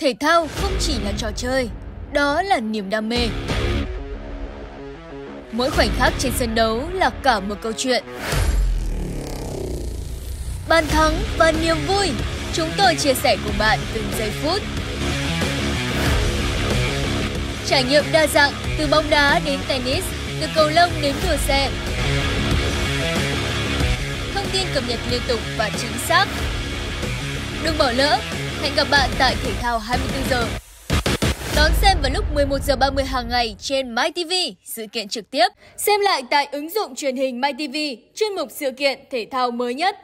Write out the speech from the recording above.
Thể thao không chỉ là trò chơi, đó là niềm đam mê. Mỗi khoảnh khắc trên sân đấu là cả một câu chuyện. Bàn thắng và niềm vui, chúng tôi chia sẻ cùng bạn từng giây phút. Trải nghiệm đa dạng từ bóng đá đến tennis, từ cầu lông đến đua xe. Thông tin cập nhật liên tục và chính xác. Đừng bỏ lỡ, hẹn gặp bạn tại Thể thao 24 giờ. Đón xem vào lúc 11 giờ 30 hàng ngày trên MyTV, sự kiện trực tiếp. Xem lại tại ứng dụng truyền hình MyTV, chuyên mục sự kiện thể thao mới nhất.